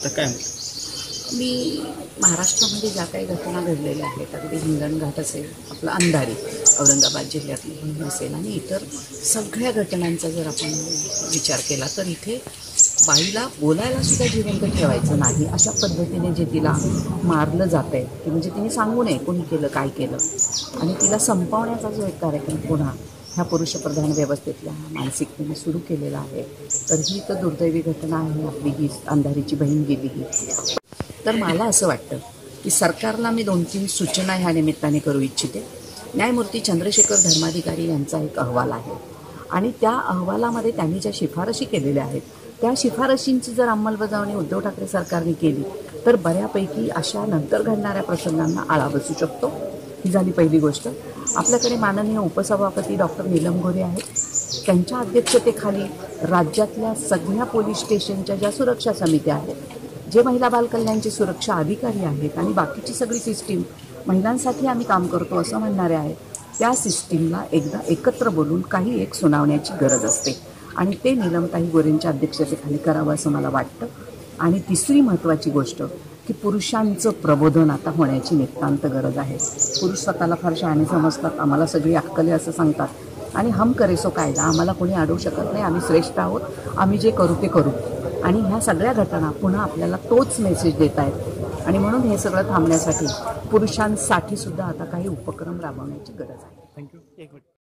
तर काय? मी महाराष्ट्रामध्ये ज्या काही घटना घडलेल्या आहेत अगदी हिंगणघाट असेल आपलं अंधारी औरंगाबाद जिल्ह्यातली ही असेल आणि इतर सगळ्या घटनांचा जर आपण विचार केला तर इथे बाईला बोलायला सुद्धा जिवंत ठेवायचं नाही. अशा पद्धतीने जे तिला मारलं जात आहे की म्हणजे तिने सांगू नये कोणी केलं काय केलं. आणि तिला संपवण्याचा जो एक कार्यक्रम पुन्हा ह्या पुरुषप्रधान व्यवस्थेतल्या मानसिकतेने सुरू केलेला आहे. तर ही तर दुर्दैवी घटना आहे आपली ही अंधारीची बहीण गेली ही. तर मला असं वाटतं की सरकारला मी दोन तीन सूचना ह्या निमित्ताने करू इच्छिते. न्यायमूर्ती चंद्रशेखर धर्माधिकारी यांचा एक अहवाल आहे. आणि त्या अहवालामध्ये त्यांनी ज्या शिफारशी केलेल्या आहेत त्या शिफारशींची जर अंमलबजावणी उद्धव ठाकरे सरकारने केली तर बऱ्यापैकी अशा नंतर घडणाऱ्या प्रसंगांना आळा बसू शकतो. ही झाली पहिली गोष्ट. आपल्याकडे माननीय उपसभापती डॉक्टर नीलम गोरे आहेत. त्यांच्या अध्यक्षतेखाली राज्यातल्या सगळ्या पोलीस स्टेशनच्या ज्या सुरक्षा समित्या आहेत जे महिला बालकल्याणचे सुरक्षा अधिकारी आहेत आणि बाकीची सगळी सिस्टीम महिलांसाठी आम्ही काम करतो असं म्हणणारे आहेत. त्या सिस्टीमला एकदा एकत्र बोलून काही एक सुनावण्याची गरज असते. आणि ते निलमताई गोरेंच्या अध्यक्षतेखाली करावं असं मला वाटतं. आणि तिसरी महत्त्वाची गोष्ट की पुरुषांचं प्रबोधन आता होण्याची नितांत गरज आहे. पुरुष स्वतःला फार शहाणे समजतात आम्हाला सगळी अक्कले असं सांगतात. आणि हम करे सो कायदा आम्हाला कोणी अडवू शकत नाही आम्ही श्रेष्ठ आहोत आम्ही जे करू ते करू. आणि ह्या सगळ्या घटना पुन्हा आपल्याला तोच मेसेज देत आहेत. आणि म्हणून हे सगळं थांबण्यासाठी पुरुषांसाठी सुद्धा आता काही उपक्रम राबवण्याची गरज आहे. थँक्यू एक मिनिट.